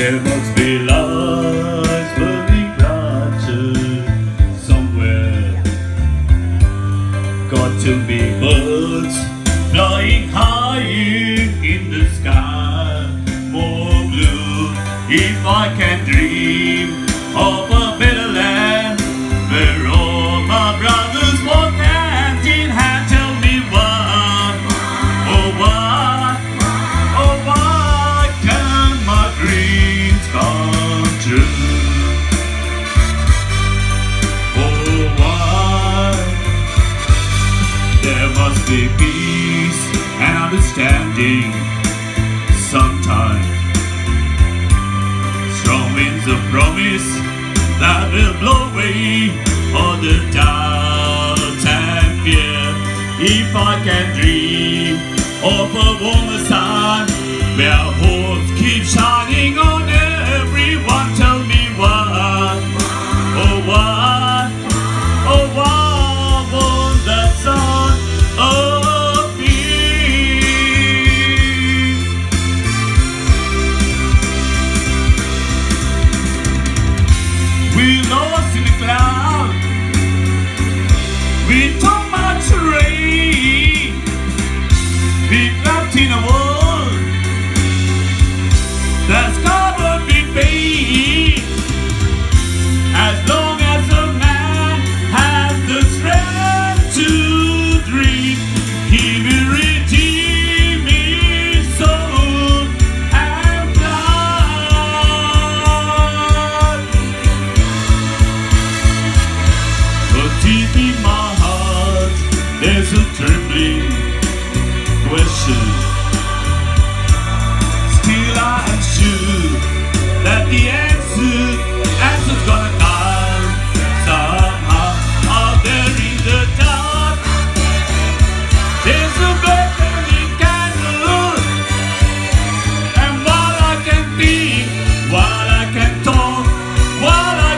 There must be lights burning brighter somewhere. Got to be birds flying higher in the sky, more blue. If I can dream of a better. Be peace and understanding sometimes. Strong winds of promise that will blow away all the doubt and fear. If I can dream of a warmer sun where hope keeps shining as long as a man has the strength to dream. He will redeem his soul and blood. But deep in my heart, there's a dream.